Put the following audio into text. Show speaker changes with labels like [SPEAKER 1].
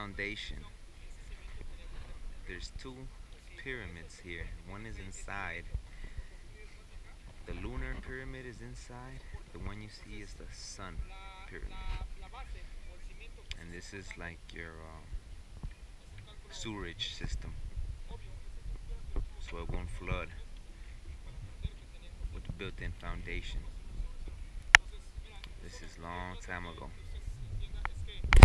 [SPEAKER 1] foundation. There's two pyramids here. One is inside. The lunar pyramid is inside. The one you see is the sun pyramid. And this is like your um, uh, sewerage system. So it won't flood with the built-in foundation. This is long time ago.